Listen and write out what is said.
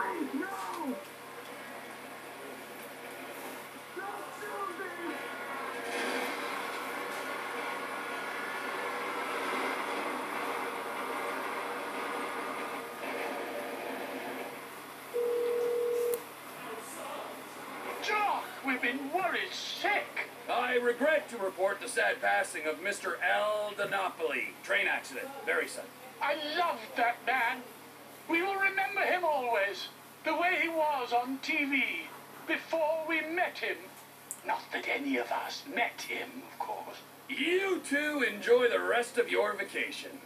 No! Jock, we've been worried sick. I regret to report the sad passing of Mr. L. Donopoli. Train accident. Very sudden. I loved that man. We will remember him always. The way he was on TV before we met him. Not that any of us met him, of course. You two enjoy the rest of your vacation.